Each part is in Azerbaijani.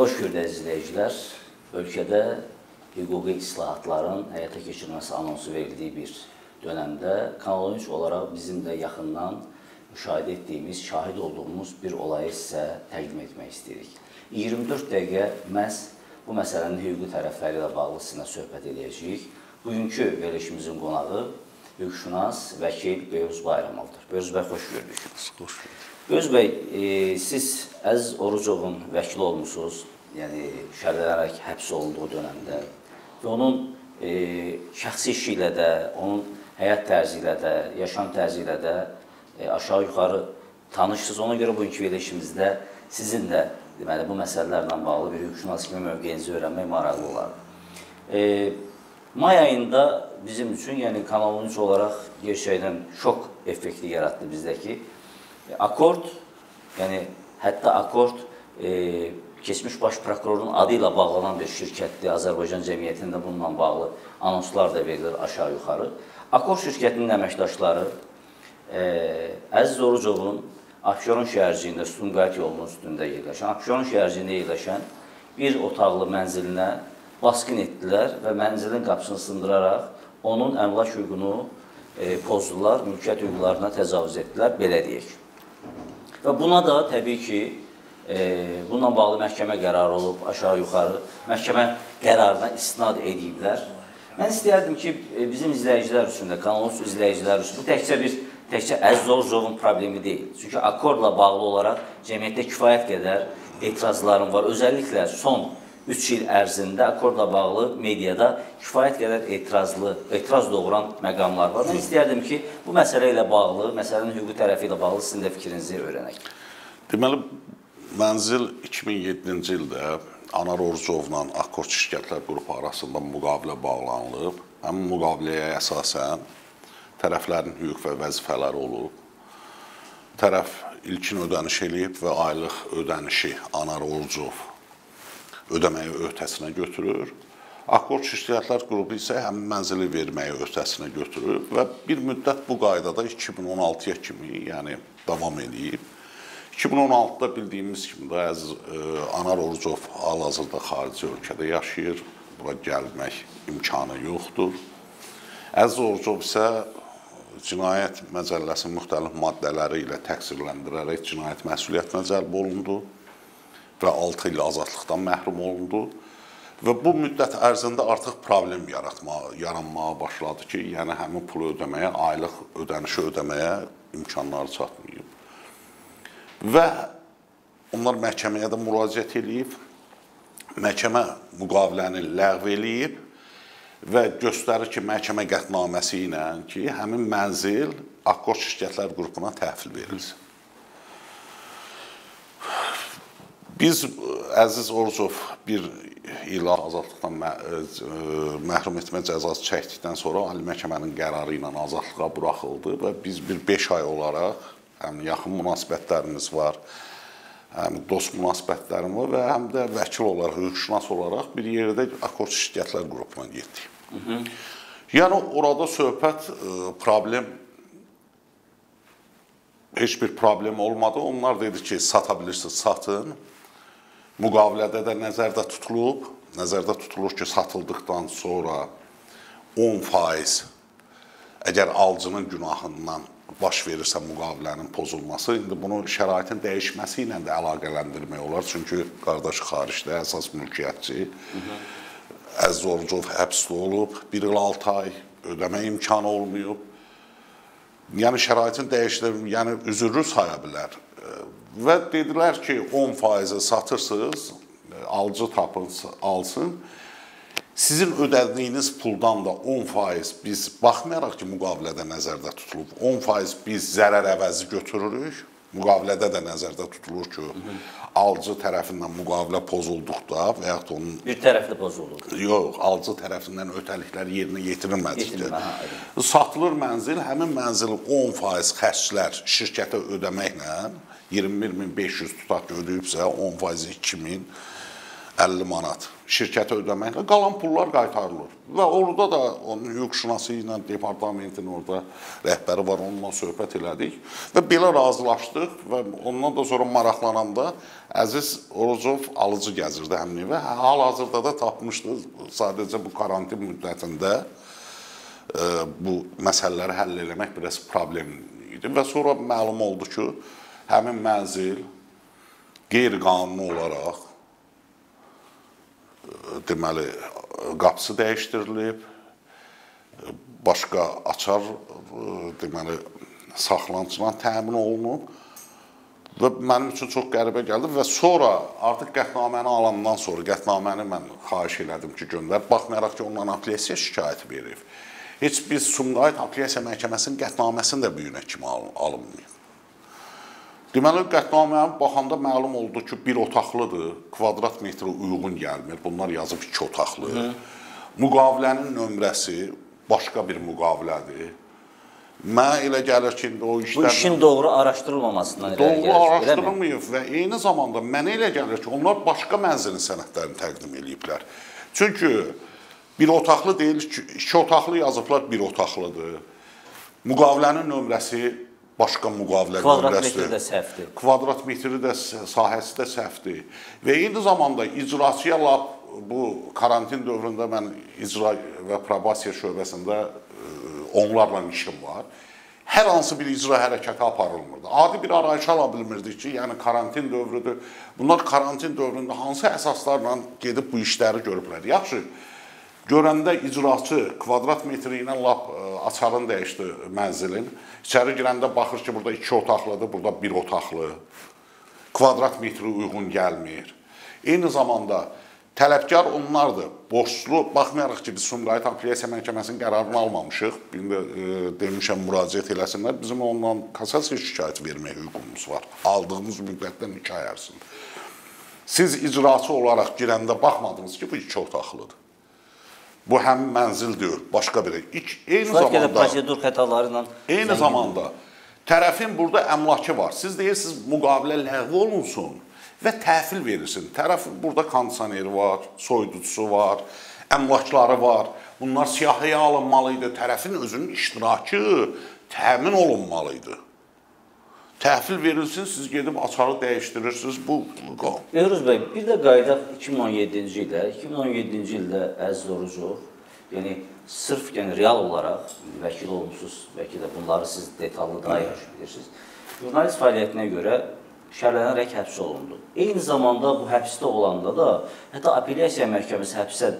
Xoş gördük izləyicilər. Ölkədə hüquqi islahatların həyata keçirilməsi anonsu verildiyi bir dönəmdə Kanal 13 olaraq bizim də yaxından müşahidə etdiyimiz, şahid olduğumuz bir olayı sizə təqdim etmək istəyirik. 24 dəqiqə məhz bu məsələnin hüquqi tərəfləri ilə bağlı sizinlə söhbət edəcəyik. Bugünkü verilişimizin qonağı hüquqşünas, vəkil Beyuz Bayramovdur. Beyuz bəy, xoş gördük. Xoş gördük. Beyuz bəy, e, siz Əziz Orucovun vəkili olmusunuz, yəni şərhlənərək həbs olunduğu dönəmdə və onun e, şəxsi işi ilə də, onun həyat tərzi ilə də, yaşam tərzi ilə də e, aşağı-yuxarı tanışsınız. Ona görə bugünkü verilişimizdə sizin də deməli bu məsələlərlə bağlı bir hüquqşünas kimi mövqeyinizi öyrənmək maraqlı olar. E, may ayında bizim üçün, yəni Kanal 13 olaraq gerçəkdən şok effekti yaratdı bizdəki. E, akord, yəni hətta akord e, keçmiş baş prokurorun adı ilə bağlanan bir şirkətdir. Azərbaycan cəmiyyətində bununla bağlı anonslar da verilir aşağı-yuxarı. Akord şirkətinin əməkdaşları e, Əziz Orucovun Abşeron şəhərciyində Sumqayıt yolunun üstündə yerləşən, Abşeron şəhərciyində yerləşən bir otaqlı mənzilinə basqın etdilər və mənzilin qapısını sındıraraq onun əmlak hüququnu e, pozdular, mülkiyyət hüquqlarına təcavüz etdilər, belə deyək. Və buna da təbii ki, e, bununla bağlı məhkəmə qərarı olub, aşağı-yuxarı məhkəmə qərarına istinad ediblər. Mən istəyərdim ki, e, bizim izləyicilər üçün də, kanalımız izləyicilər üçün bu təkcə bir təkcə Əziz Orucovun problemi deyil. Çünki akordla bağlı olaraq cəmiyyətdə kifayət qədər etirazlarım var. Özəlliklə son 3 il ərzində akordla bağlı mediada kifayət qədər etirazlı, etiraz doğuran məqamlar var. Mən istəyərdim ki, bu məsələ ilə bağlı, məsələnin hüquqi tərəfi ilə bağlı sizin də fikrinizi öyrənək. Deməli, mənzil 2007-ci ildə Anar Orucovla Akord şirkətlər qrupu arasında müqavilə bağlanılıb. Həmin müqaviləyə əsasən tərəflərin hüquq və vəzifələri olub. Tərəf ilkin ödəniş eləyib və aylıq ödənişi Anar Orucov ödəməyi öhdəsinə götürür. Akord şirkətlər qrupu isə həmin mənzili verməyi öhdəsinə götürür və bir müddət bu qaydada 2016-ya kimi, yəni davam edib. 2016-da bildiyimiz kimi də əziz Anar Orucov hal-hazırda xarici ölkədə yaşayır. Bura gəlmək imkanı yoxdur. Əziz Orucov isə cinayət məcəlləsinin müxtəlif maddələri ilə təqsirləndirərək cinayət məsuliyyətinə cəlb olundu və 6 il azadlıqdan məhrum olundu. Və bu müddət ərzində artıq problem yaratmağa, yaranmağa başladı ki, yəni həmin pulu ödəməyə, aylıq ödənişi ödəməyə imkanları çatmayıb. Və onlar məhkəməyə də müraciət edib. Məhkəmə müqaviləni ləğv eləyib və göstərir ki, məhkəmə qətnaməsi ilə ki, həmin mənzil Akkor şirkətlər qrupuna təhvil verilsin. Biz Əziz Orucov bir il azadlıqdan məhrum etmə cəzası çəkdikdən sonra Ali Məhkəmənin qərarı ilə azadlığa buraxıldı və biz bir 5 ay olaraq həm yaxın münasibətlərimiz var, həm dost münasibətlərim var və həm də vəkil olaraq, hüquqşünas olaraq bir yerdə akord şirkətlər qrupuna getdik. Hı -hı. Yəni orada söhbət problem heç bir problem olmadı. Onlar dedi ki, sata bilirsiniz, satın. Müqavilədə də nəzərdə tutulub, nəzərdə tutulur ki, satıldıqdan sonra 10% əgər alıcının günahından baş verirsə müqavilənin pozulması, indi bunu şəraitin dəyişməsi ilə də əlaqələndirmək olar. Çünki qardaş xaricdə əsas mülkiyyətçi Əziz Orucov həbsdə olub, 1 il 6 ay ödəmə imkanı olmayıb. Yəni şəraitin dəyişdirilməsi, yəni üzürlü saya bilər və dedilər ki, 10% satırsınız, alıcı tapın, alsın. Sizin ödədiyiniz puldan da 10% biz baxmayaraq ki, müqavilədə nəzərdə tutulub, 10% biz zərər əvəzi götürürük. Müqavilədə də nəzərdə tutulur ki, alıcı tərəfindən müqavilə pozulduqda və yaxud onun bir tərəfli pozulur. Yox, alıcı tərəfindən ötəliklər yerinə yetirilmədikdə satılır mənzil, həmin mənzilin 10% xərclər şirkətə ödəməklə 21500 tutaq ki, ödəyibsə 10 faizi 2000 50 manat şirkətə ödəməklə qalan pullar qaytarılır. Və orada da onun hüquqşünası ilə departamentin orada rəhbəri var, onunla söhbət elədik və belə razılaşdıq və ondan da sonra maraqlananda Əziz Oruzov alıcı gəzirdi həmin və hal-hazırda da tapmışdı. Sadəcə bu karantin müddətində e, bu məsələləri həll etmək biraz problem idi və sonra məlum oldu ki, həmin mənzil qeyri-qanuni olaraq deməli qapısı dəyişdirilib, başqa açar deməli saxlanıcıdan təmin olunub və mənim üçün çox qəribə gəldi və sonra artıq qətnaməni alandan sonra qətnaməni mən xahiş elədim ki, göndər. Baxmayaraq ki, ondan apellyasiya şikayət verib. Heç biz Sumqayıt Apellyasiya Məhkəməsinin qətnaməsini də bu günə kimi alınmayıb. Deməli, qətnaməyə baxanda məlum oldu ki, bir otaqlıdır, kvadrat metrə uyğun gəlmir. Bunlar yazıb iki otaqlı. Hı. Müqavilənin nömrəsi başqa bir müqavilədir. Mənə elə gəlir ki, o işlər... Bu işin doğru araşdırılmamasından irəli gəlir. Doğru araşdırılmayıb və eyni zamanda mənə elə gəlir ki, onlar başqa mənzilin sənədlərini təqdim eləyiblər. Çünki bir otaqlı deyil, iki otaqlı yazıblar, bir otaqlıdır. Müqavilənin nömrəsi başqa müqavilə kvadrat metri də səhvdir. Kvadrat metri də sahəsi də səhvdir. Və eyni zamanda icraçıya lap bu karantin dövründə mən icra və probasiya şöbəsində e, onlarla işim var. Hər hansı bir icra hərəkəti aparılmırdı. Adi bir arayış ala bilmirdik ki, yəni karantin dövrüdür. Bunlar karantin dövründə hansı əsaslarla gedib bu işləri görüblər. Yaxşı, Görəndə icraçı kvadrat metri ilə lap e, açarını dəyişdi mənzilin. İçəri girəndə baxır ki, burada 2 otaqlıdır, burada 1 otaqlı. Kvadrat metri uyğun gəlmir. Eyni zamanda tələbkar onlardır. Borclu, baxmayaraq ki, biz Sumqayıt Apellyasiya Məhkəməsinin qərarını almamışıq. Bir də e, demişəm müraciət eləsinlər. Bizim ondan kassasiya şikayət vermək hüququmuz var. Aldığımız müddətdən 2 ay ərzində. Siz icraçı olaraq girəndə baxmadınız ki, bu 2 otaqlıdır. Bu həm mənzil deyil, başqa bir. İlk eyni Kifayət zamanda prosedur xətaları ilə eyni zamanda tərəfin burada əmlakı var. Siz deyirsiniz müqavilə ləğv olunsun və təhvil verilsin. Tərəf burada kondisioneri var, soyuducusu var, əmlakları var. Bunlar siyahıya alınmalı idi. Tərəfin özünün iştirakı təmin olunmalı idi təhvil verilsin, siz gedib açarı dəyişdirirsiniz. Bu Ehruz bəy, bir də qaydaq 2017-ci ildə, 2017-ci ildə Əziz Orucov, yəni sırf yəni real olaraq vəkil olmusunuz, bəlkə də bunları siz detallı daha yaxşı bilirsiniz. Jurnalist fəaliyyətinə görə şərhlənərək həbs olundu. Eyni zamanda bu həbsdə olanda da, hətta apellyasiya məhkəməsi həbsə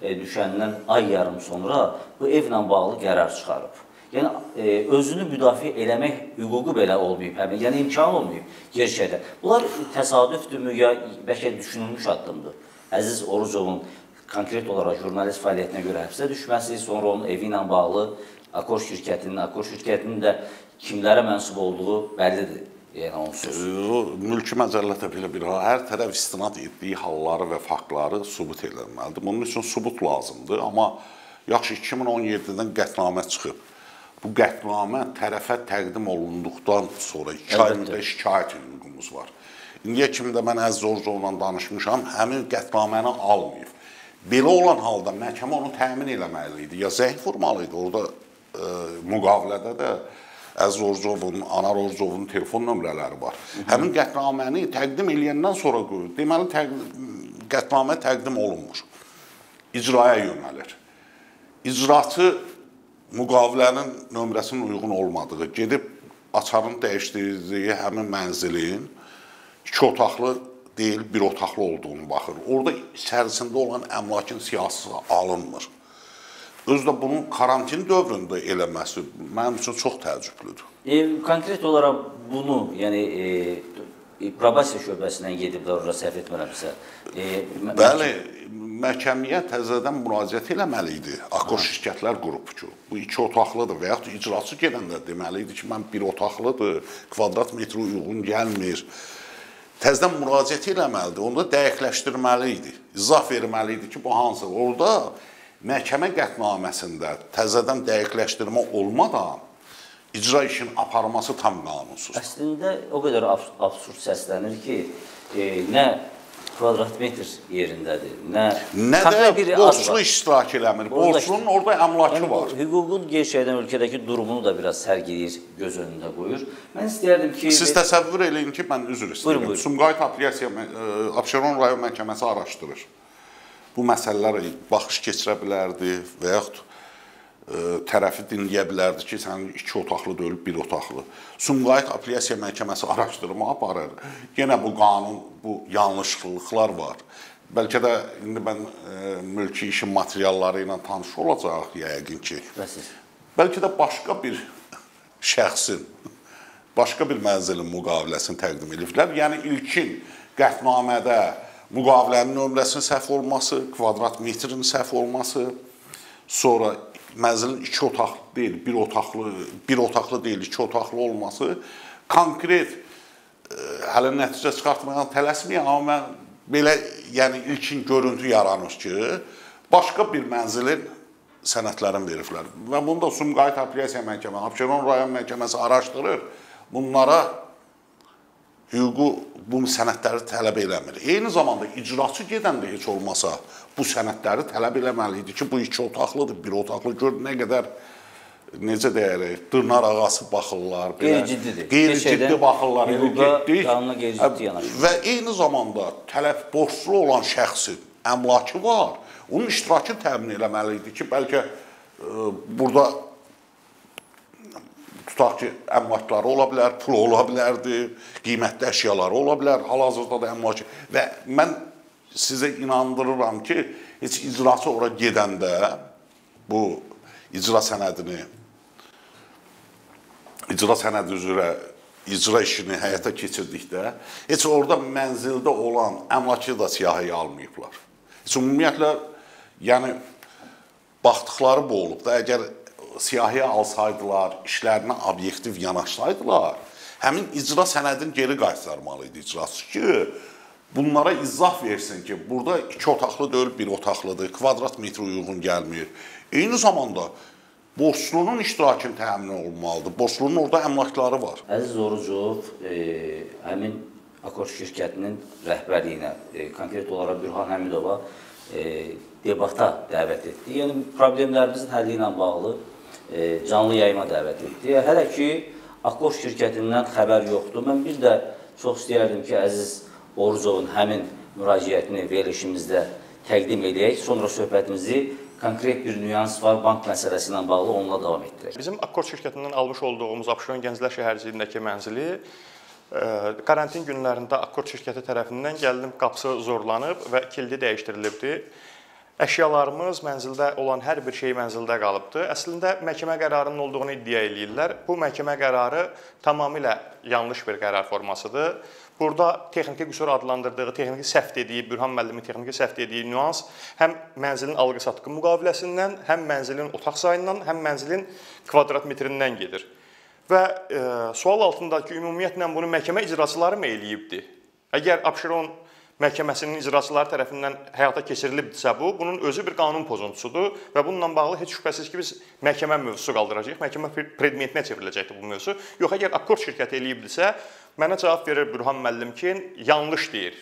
e, düşəndən ay yarım sonra bu evlə bağlı qərar çıxarıb. Yəni e, özünü müdafiə eləmək hüququ belə olmayıb, həmin, yəni imkan olmayıb gerçəkdə. Bunlar təsadüfdürmü ya bəlkə düşünülmüş addımdır. Əziz Orucovun konkret olaraq jurnalist fəaliyyətinə görə həbsə düşməsi, sonra onun evi ilə bağlı Akor şirkətinin, Akor şirkətinin də kimlərə mənsub olduğu bəllidir. Yəni onsuz. Mülki məcəllədə belə bir hər tərəf istinad etdiyi halları və faktları sübut edilməlidir. Bunun üçün sübut lazımdır, amma yaxşı 2017-dən qətnamə çıxıb bu qətnamə tərəfə təqdim olunduqdan sonra 2 ay müddət şikayət hüququmuz var. İndiyə kimi də mən Əziz Orzovla danışmışam, həmin qətnaməni almayıb. Belə olan halda məhkəmə onu təmin eləməli idi. Ya zəng vurmalı idi. Orada e, müqavilədə də Əziz Orzovun, Anar Orzovun telefon nömrələri var. Hı -hı. Həmin qətnaməni təqdim eləyəndən sonra qoyur. Deməli təqdim, qətnamə təqdim olunmur. İcraya yönəlir. İcraçı müqavilənin nömrəsinin uyğun olmadığı, gedib açarını dəyişdirdiyi həmin mənzilin iki otaqlı deyil, bir otaqlı olduğunu baxır. Orada içərisində olan əmlakın siyahısı alınmır. Özü də bunun karantin dövründə eləməsi mənim üçün çox təəccüblüdür. E, konkret olaraq bunu, yəni e, probasiya şöbəsindən gediblər ora səhv etmirəmsə. E, Bəli, məhkəməyə təzədən müraciət eləməli idi. Akkor şirkətlər qrupu ki, bu iki otaqlıdır və yaxud icraçı gedəndə deməli idi ki, mən bir otaqlıdır, kvadrat metr uyğun gəlmir. Təzədən müraciət eləməlidir. Onda dəqiqləşdirməli idi. İzah verməli idi ki, bu hansı? Orada məhkəmə qətnaməsində təzədən dəqiqləşdirmə olmadan icra işin aparması tam qanunsuzdur. Əslində o qədər absurd səslənir ki, e, nə kvadrat metr yerindədir. Nə Nə də borclu iştirak eləmir. Borclunun orada əmlakı Yəni, var. hüququn gerçəkdən ölkədəki durumunu da biraz sərgiləyir, göz önündə qoyur. Mən istəyərdim ki, Siz təsəvvür eləyin ki, mən üzr istəyirəm. Sumqayıt Apellyasiya ə, Abşeron rayon məhkəməsi araşdırır. Bu məsələlər baxış keçirə bilərdi və yaxud tərəfi dinləyə bilərdi ki, sənin iki otaqlı deyil, bir otaqlı. Sumqayıt Apellyasiya məhkəməsi araşdırma aparır. Yenə bu qanun, bu yanlışlıqlar var. Bəlkə də indi mən ə, mülki işin materialları ilə tanış olacaq yəqin ki. şübhəsiz. Bəlkə də başqa bir şəxsin başqa bir mənzilin müqaviləsini təqdim ediblər. Yəni ilkin qətnamədə müqavilənin nömrəsinin səhv olması, kvadrat metrin səhv olması, sonra mənzilin iki otaqlı deyil, bir otaqlı, bir otaqlı deyil, iki otaqlı olması konkret ə, hələ nəticə çıxartmayan tələsməyəm, amma mən belə yəni ilkin görüntü yaranır ki, başqa bir mənzilin sənədlərini veriblər. Və bunu da Sumqayıt Apellyasiya Məhkəməsi, Abşeron rayon məhkəməsi araşdırır. Bunlara hüququ bu sənədləri tələb eləmir. Eyni zamanda icraçı gedəndə heç olmasa bu sənədləri tələb eləməli idi ki, bu iki otaqlıdır, bir otaqlı gör nə qədər necə deyərək, dırnar ağası baxırlar, belə Qeyri-ciddidir. Qeyri-ciddi baxırlar, elə getdik. qanuna qeyri-ciddi yanaşır. Və eyni zamanda tələf borclu olan şəxsin əmlakı var. Onun iştirakını təmin eləməli idi ki, bəlkə ə, burada tutaq ki, əmlakları ola bilər, pul ola bilərdi, qiymətli əşyaları ola bilər, hal-hazırda da əmlakı və mən sizə inandırıram ki, heç icraçı ora gedəndə bu icra sənədini icra sənədi üzrə icra işini həyata keçirdikdə heç orada mənzildə olan əmlakı da siyahıya almayıblar. Heç ümumiyyətlə yəni baxdıqları bu olub da əgər siyahıya alsaydılar, işlərinə obyektiv yanaşsaydılar, həmin icra sənədini geri qaytarmalı idi icraçı ki, bunlara izah versin ki, burada iki otaqlı deyil, bir otaqlıdır, kvadrat metr uyğun gəlmir. Eyni zamanda borclunun iştirakını təmin olunmalıdır. Borclunun orada əmlakları var. Əziz Orucov e, həmin Akor şirkətinin rəhbərliyinə, e, konkret olaraq Bürhan Həmidova e, debata dəvət etdi. Yəni problemlərimizin həlli ilə bağlı canlı yayıma dəvət etdi. Hələ ki Akor şirkətindən xəbər yoxdur. Mən bir də çox istəyərdim ki, əziz Orucovun həmin müraciətini verilişimizdə təqdim edək. Sonra söhbətimizi konkret bir nüans var, bank məsələsi ilə bağlı onunla davam etdirək. Bizim Akkor şirkətindən almış olduğumuz Abşeron Gənclər şəhərciyindəki mənzili ə, karantin günlərində Akkor şirkəti tərəfindən gəldim qapısı zorlanıb və kilidi dəyişdirilibdi. Əşyalarımız mənzildə olan hər bir şey mənzildə qalıbdı. Əslində məhkəmə qərarının olduğunu iddia eləyirlər. Bu məhkəmə qərarı tamamilə yanlış bir qərar formasıdır. Burada texniki qüsur adlandırdığı, texniki səhv dediyi, Bürhan müəllimin texniki səhv dediyi nüans həm mənzilin alqı-satqı müqaviləsindən, həm mənzilin otaq sayından, həm mənzilin kvadrat metrindən gedir. Və e, sual altındakı ümumiyyətlə bunu məhkəmə icraçıları mı eləyibdi? Əgər Abşeron məhkəməsinin icraçıları tərəfindən həyata keçirilibdirsə bu, bunun özü bir qanun pozuntusudur və bununla bağlı heç şübhəsiz ki, biz məhkəmə mövzusu qaldıracağıq. Məhkəmə predmetinə çevriləcəkdir bu mövzu. Yox, əgər akkord şirkəti eləyibdirsə, mənə cavab verir Bürhan müəllim ki, yanlış deyir.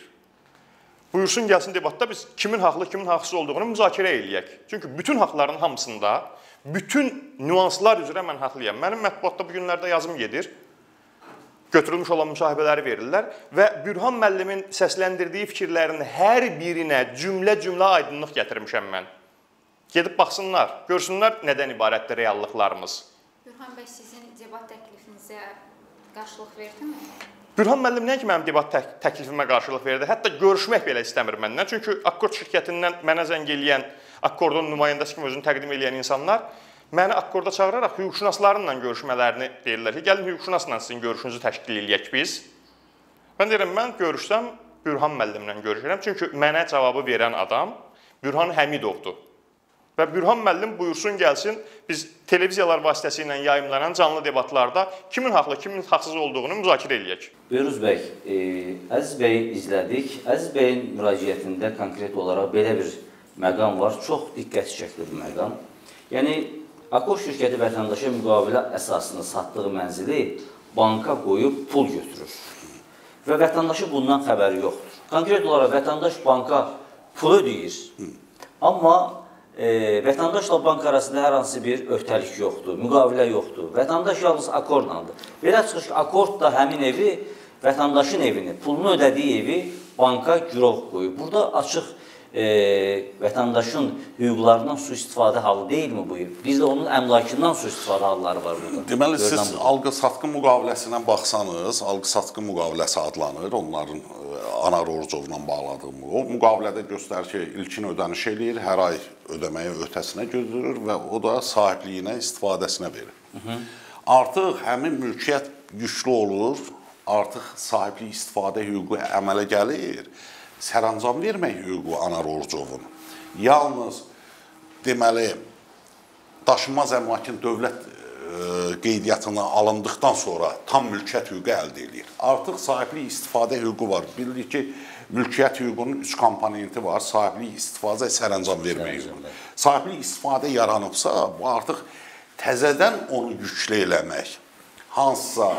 Buyursun gəlsin debatda biz kimin haqlı, kimin haqsız olduğunu müzakirə eləyək. Çünki bütün haqların hamısında, bütün nüanslar üzrə mən haqlıyam. Mənim mətbuatda bu günlərdə yazım gedir götürülmüş olan müsahibələri verirlər və Bürhan müəllimin səsləndirdiyi fikirlərin hər birinə cümlə-cümlə aydınlıq gətirmişəm mən. Gedib baxsınlar, görsünlər nədən ibarətdir reallıqlarımız. Bürhan bəy sizin debat təklifinizə qarşılıq verdimi? Bürhan müəllim nəinki mənim debat tək təklifimə qarşılıq verdi, hətta görüşmək belə istəmir məndən. Çünki Akkord şirkətindən mənə zəng eləyən, Akkordun nümayəndəsi kimi özünü təqdim edən insanlar məni akkorda çağıraraq hüquqşünaslarla görüşmələrini deyirlər ki, gəlin hüquqşünasla sizin görüşünüzü təşkil eləyək biz. Mən deyirəm, mən görüşsəm Bürhan müəllimlə görüşürəm. Çünki mənə cavabı verən adam Bürhan Həmidovdur. Və Bürhan müəllim buyursun gəlsin, biz televiziyalar vasitəsilə yayımlanan canlı debatlarda kimin haqlı, kimin haqsız olduğunu müzakirə eləyək. Buyuruz bəy, e, Əziz bəy izlədik. Əziz bəyin müraciətində konkret olaraq belə bir məqam var. Çox diqqət çəkdi bu məqam. Yəni Akor şirkəti vətəndaşa müqavilə əsasında satdığı mənzili banka qoyub pul götürür. və vətəndaşın bundan xəbəri yoxdur. Konkret olaraq vətəndaş banka pul ödəyir. Amma e, vətəndaşla bank arasında hər hansı bir öhdəlik yoxdur, müqavilə yoxdur. Vətəndaş yalnız akkordlandır. Belə çıxır ki, akkord da həmin evi vətəndaşın evini, pulunu ödədiyi evi banka girov qoyub. Burada açıq e, vətəndaşın hüquqlarından sui-istifadə halı deyilmi bu? Bir də onun əmlakından sui-istifadə halları var burada. Deməli Görünən siz alqı-satqı müqaviləsinə baxsanız, alqı-satqı müqaviləsi adlanır, onların e, Anar Orucovla bağladığı bu. O müqavilədə göstərir ki, ilkin ödəniş eləyir, hər ay ödəməyi öhdəsinə götürür və o da sahibliyinə, istifadəsinə verir. Hı -hı. Artıq həmin mülkiyyət güclü olur, artıq sahiblik istifadə hüququ əmələ gəlir. Sərəncam vermək hüququ Anar Orucovun yalnız deməli daşınmaz əmlakın dövlət e, qeydiyyatına alındıqdan sonra tam mülkiyyət hüququ əldə edir. Artıq sahiblik istifadə hüququ var. Bilirik ki, mülkiyyət hüququnun üç komponenti var. Sahiblik, istifadə, sərəncam vermək hüququ. Sahiblik istifadə yaranıbsa, bu artıq təzədən onu yüklü eləmək, hansısa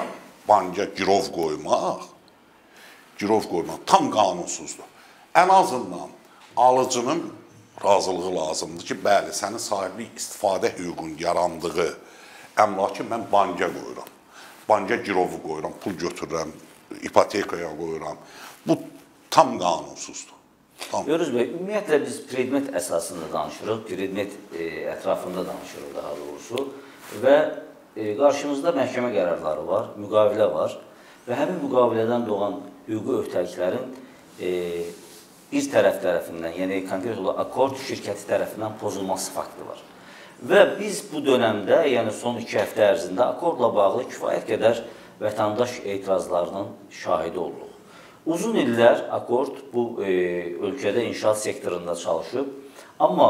banka girov qoymaq, girov qoymaq tam qanunsuzdur. Ən azından alıcının razılığı lazımdır ki, bəli, sənin sahiblik istifadə hüququn yarandığı əmlakı mən banka qoyuram. Banka girovu qoyuram, pul götürürəm, ipotekaya qoyuram. Bu tam qanunsuzdur. Tam. Görürüz bəy, ümumiyyətlə biz predmet əsasında danışırıq, predmet e, ətrafında danışırıq daha doğrusu və e, qarşımızda məhkəmə qərarları var, müqavilə var və həmin müqavilədən doğan hüquqi öhdəliklərin e, bir tərəf tərəfindən, yəni konkret olaraq akkord şirkəti tərəfindən pozulması faktı var. Və biz bu dönəmdə, yəni son 2 həftə ərzində akkordla bağlı kifayət qədər vətəndaş etirazlarının şahidi olduq. Uzun illər akkord bu e, ölkədə inşaat sektorunda çalışıb, amma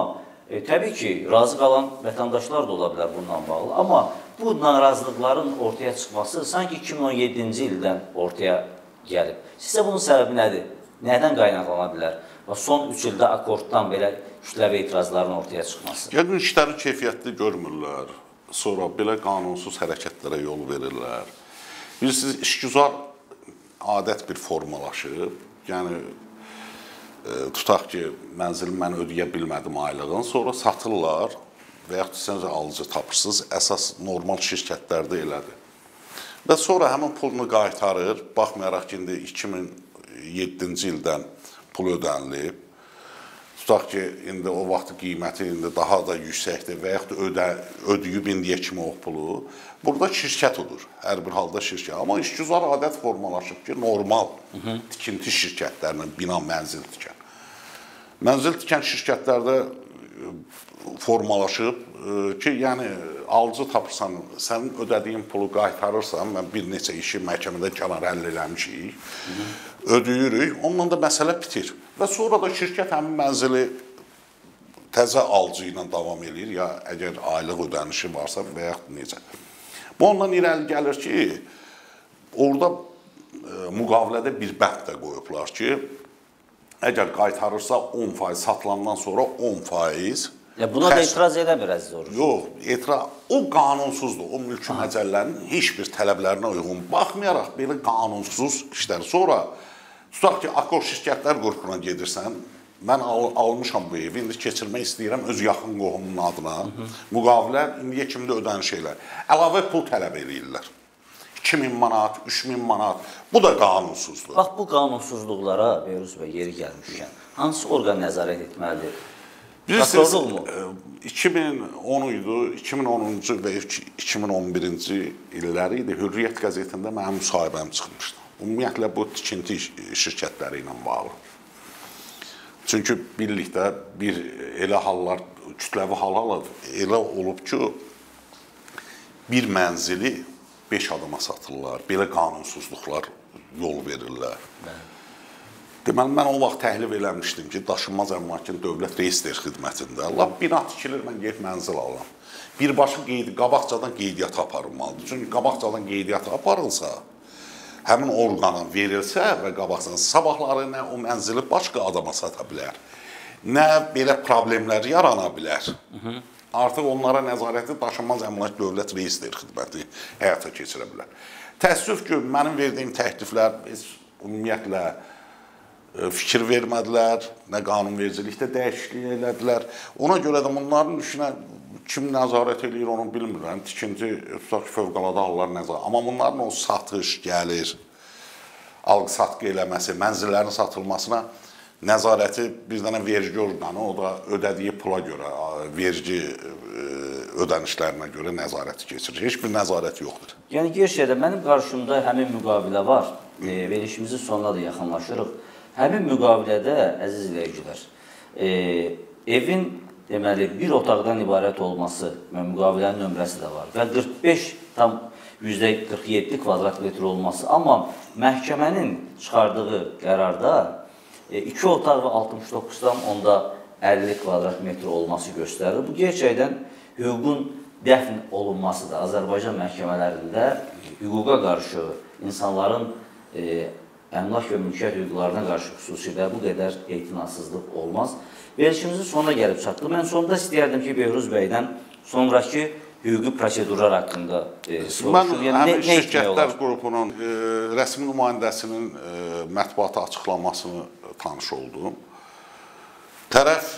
e, təbii ki, razı qalan vətəndaşlar da ola bilər bununla bağlı, amma bu narazılıqların ortaya çıxması sanki 2017-ci ildən ortaya gəlib. Sizcə bunun səbəbi nədir? Nədən qaynaqlana bilər? Və son 3 ildə akkorddan belə kütləvi etirazların ortaya çıxması. Yəqin işləri keyfiyyətli görmürlər. Sonra belə qanunsuz hərəkətlərə yol verirlər. Bilirsiniz, işgüzar adət bir formalaşıb. Yəni e, tutaq ki, mənzili mən ödəyə bilmədim aylığın, sonra satırlar və yaxud siz alıcı tapırsınız. Əsas normal şirkətlərdə elədir. Və sonra həmin pulunu qaytarır. Baxmayaraq ki, indi 2007-ci ildən pul ödənilib. Tutaq ki, indi o vaxt qiyməti indi daha da yüksəkdir və yaxud da ödə, ödəyib indiyə kimi o pulu. Burada şirkət odur. Hər bir halda şirkət. Amma işgüzar adət formalaşıb ki, normal tikinti şirkətlərinə bina mənzil tikən. Mənzil tikən şirkətlərdə e, formalaşıb e, ki, yəni alıcı tapırsan, sənin ödədiyin pulu qaytarırsan, mən bir neçə işi məhkəmədə kənar həll eləmişik. Hı -hı. Ödəyirik, onunla da məsələ bitir. Və sonra da şirkət həmin mənzili təzə alıcı ilə davam eləyir ya əgər aylıq ödənişi varsa və yaxud necə. Bu ondan irəli gəlir ki, orada e, müqavilədə bir bənd də qoyublar ki, əgər qaytarırsa 10% satılandan sonra 10% Ya buna da xərc- etiraz eləmir əziz oruç. Yox, etiraz o qanunsuzdur. O mülki məcəllərin heç bir tələblərinə uyğun baxmayaraq belə qanunsuz işlər. Sonra tutaq ki, Akor şirkətlər qrupuna gedirsən, mən al almışam bu evi, indi keçirmək istəyirəm öz yaxın qohumun adına. Müqavilə indiyə kimi də ödəniş elə. Əlavə pul tələb eləyirlər. 2000 manat, 3000 manat. Bu da qanunsuzdur. Bax bu qanunsuzluqlara Beyruz bəy yeri gəlmişkən hansı orqan nəzarət etməlidir? Bilirsiniz, Prokurorluqmu? e, 2010 idi, 2010-cu və 2011-ci illəri idi. Hürriyyət qəzetində mənim müsahibəm çıxmışdı. Ümumiyyətlə bu tikinti şirkətləri ilə bağlı. Çünki birlikdə bir elə hallar, kütləvi hallar elə olub ki, bir mənzili 5 adama satırlar. Belə qanunsuzluqlar yol verirlər. Deməli mən o vaxt təhlil eləmişdim ki, daşınmaz əmlakın dövlət reyestr xidmətində lap bina tikilir, mən gedib mənzil alıram. Birbaşa qeyd qabaqcadan qeydiyyat aparılmalıdır. Çünki qabaqcadan qeydiyyat aparılsa, həmin orqana verilsə və qabaqcadan sabahları nə o mənzili başqa adama sata bilər, nə belə problemlər yarana bilər. Artıq onlara nəzarəti daşınmaz əmlak dövlət reyestr xidməti həyata keçirə bilər. Təəssüf ki, mənim verdiyim təkliflər ümumiyyətlə fikir vermədilər, nə qanunvericilikdə dəyişiklik elədilər. Ona görə də bunların işinə kim nəzarət eləyir onu bilmirəm. Tikinti tutaq ki, fövqəladə hallar nəzarət. Amma bunların o satış, gəlir, alqı-satqı eləməsi, mənzillərin satılmasına nəzarəti bir dənə vergi orqanı, o da ödədiyi pula görə, vergi e, ödənişlərinə görə nəzarəti keçirir. Heç bir nəzarət yoxdur. Yəni gerçəkdə mənim qarşımda həmin müqavilə var. E, verilişimizin sonuna da yaxınlaşırıq. Həmin müqavilədə əziz vergilər, e, evin deməli bir otaqdan ibarət olması müqavilənin nömrəsi də var və 45 tam %47 kvadrat metr olması, amma məhkəmənin çıxardığı qərarda 2 e, otaq və 69-dan onda 50 kvadrat metr olması göstərilir. Bu gerçəkdən hüququn dəfn olunmasıdır. Azərbaycan məhkəmələrində hüquqa qarşı insanların e, əmlak və mülkiyyət hüquqlarına qarşı xüsusilə bu qədər etinasızlıq olmaz. Verilişimizin sonuna gəlib çatdıq. Mən sonda istəyərdim ki, Behruz bəydən sonrakı hüquqi prosedurlar haqqında e, soruşum. Mən yəni, həmin şirkətlər qrupunun e, rəsmi nümayəndəsinin e, mətbuata açıqlamasını tanış oldum. Tərəf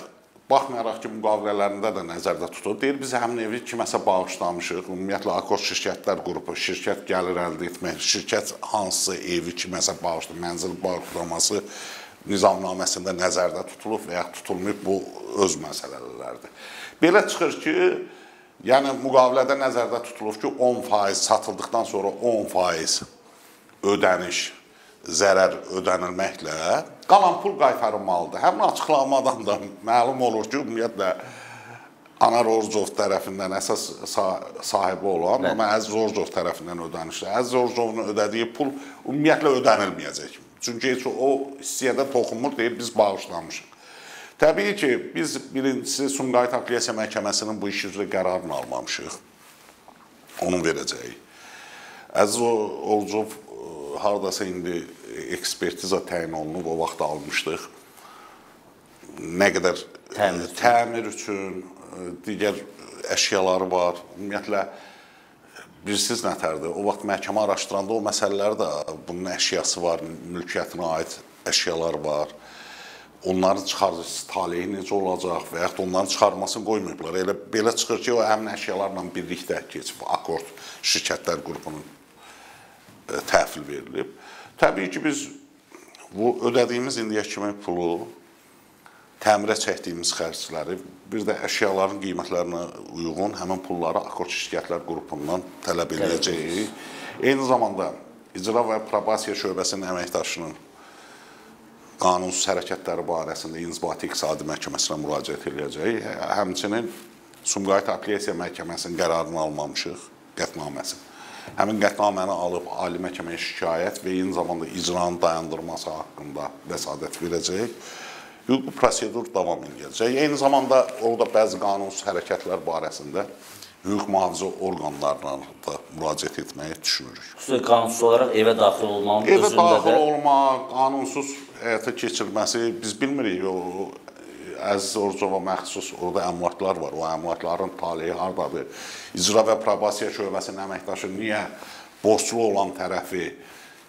baxmayaraq ki, müqavilələrində də nəzərdə tutulur. Deyir, biz həmin evi kiməsə bağışlamışıq. Ümumiyyətlə, Akor şirkətlər qrupu, şirkət gəlir əldə etmək, şirkət hansı evi kiməsə bağışlayır, mənzil bağışlaması nizamnaməsində nəzərdə tutulub və ya tutulmayıb, bu öz məsələlərdir. Belə çıxır ki, yəni müqavilədə nəzərdə tutulub ki, 10% satıldıqdan sonra 10% ödəniş zərər ödənilməklə qalan pul qaytarılmalıdır. Həmin açıqlamadan da məlum olur ki, ümumiyyətlə Anar Orzov tərəfindən əsas sahibi olan, amma Əziz Orzov tərəfindən ödənişdir. Əziz Orzovun ödədiyi pul ümumiyyətlə ödənilməyəcək. Çünki heç o hissəyə də toxunmur deyib biz bağışlamışıq. Təbii ki, biz birincisi Sumqayıt Apellyasiya Məhkəməsinin bu iş üzrə qərarını almamışıq. Onun verəcəyi. Əziz Orzov hardasa indi ekspertiza təyin olunub, o vaxt almışdıq. Nə qədər təmir, təmir üçün, digər əşyaları var. Ümumiyyətlə bilirsiniz nətərdir? O vaxt məhkəmə araşdıranda o məsələlər də bunun əşyası var, mülkiyyətinə aid əşyalar var. Onların çıxarıcısı taleyi necə olacaq və yaxud onların çıxarmasını qoymayıblar. Elə belə çıxır ki, o həmin əşyalarla birlikdə keçib akord şirkətlər qrupunun E, təhvil verilib. Təbii ki, biz bu ödədiyimiz indiyə kimi pulu, təmirə çəkdiyimiz xərcləri, bir də əşyaların qiymətlərinə uyğun həmin pulları Akord şirkətlər qrupundan tələb edəcəyik. Eyni zamanda icra və probasiya şöbəsinin əməkdaşının qanunsuz hərəkətləri barəsində İnzibati İqtisadi Məhkəməsinə müraciət edəcəyik. Həmçinin Sumqayıt Apellyasiya Məhkəməsinin qərarını almamışıq, qətnaməsini. Həmin qətnaməni alıb ali məhkəməyə şikayət və eyni zamanda icranın dayandırılması haqqında vəsadət verəcək. Hüquqi prosedur davam edəcək. Eyni zamanda orada bəzi qanunsuz hərəkətlər barəsində hüquq mühafizə orqanlarına da müraciət etməyi düşünürük. Xüsusilə qanunsuz olaraq evə daxil olmanın evə özündə daxil də... olmaq, qanunsuz həyata keçirilməsi biz bilmirik. O, Əziz Orucova məxsus orada əmlaklar var. O əmlakların taleyi hardadır? İcra və probasiya şöbəsinin əməkdaşı niyə borclu olan tərəfi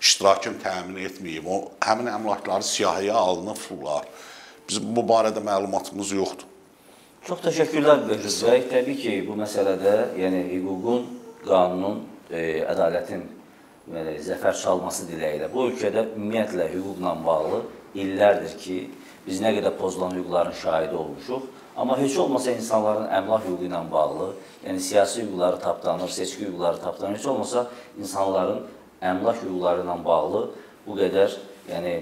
iştirakını təmin etməyib? O həmin əmlakları siyahıya alınıblar. Bizim bu barədə məlumatımız yoxdur. Çox təşəkkürlər Bəhruz bəy. Təbii ki, bu məsələdə, yəni hüququn, qanunun, e, ədalətin yəni, zəfər çalması diləyi ilə bu ölkədə ümumiyyətlə hüquqla bağlı illərdir ki, Biz nə qədər pozulan hüquqların şahidi olmuşuq. Amma heç olmasa insanların əmlak hüququ ilə bağlı, yəni siyasi hüquqları tapdanır, seçki hüquqları tapdanır. Heç olmasa insanların əmlak hüquqları ilə bağlı bu qədər, yəni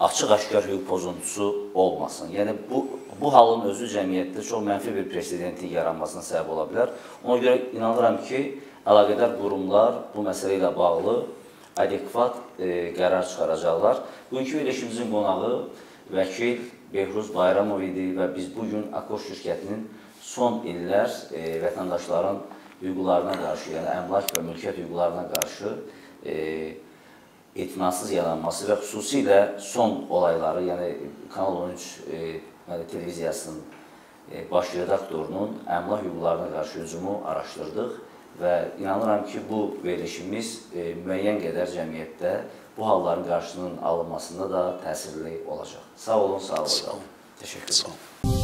açıq-aşkar hüquq pozuntusu olmasın. Yəni bu bu halın özü cəmiyyətdə çox mənfi bir presidentin yaranmasına səbəb ola bilər. Ona görə inanıram ki, əlaqədar qurumlar bu məsələ ilə bağlı adekvat e, qərar çıxaracaqlar. Bugünkü verilişimizin qonağı vəkil Behruz Bayramov idi və biz bu gün Akor şirkətinin son illər e, vətəndaşların hüquqlarına qarşı, yəni əmlak və mülkiyyət hüquqlarına qarşı e, etinasız yaranması və xüsusilə son olayları, yəni Kanal 13 e, televiziyasının e, baş redaktorunun əmlak hüquqlarına qarşı hücumu araşdırdıq və inanıram ki, bu verilişimiz e, müəyyən qədər cəmiyyətdə bu halların qarşısının alınmasında da təsirli olacaq. Sağ olun, sağ olun. Sağ olun. Təşəkkür edirəm.